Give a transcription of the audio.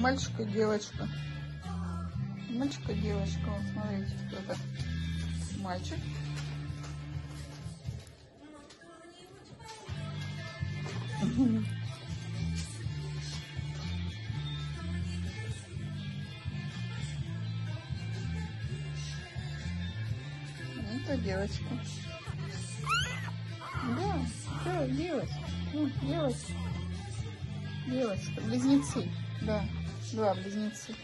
Мальчик и девочка. Мальчик и девочка. Вот смотрите, кто-то. Мальчик. Это девочка. Да, да, девочка. Ну, девочка. Девочка. Близнецы. Да, два близнецы.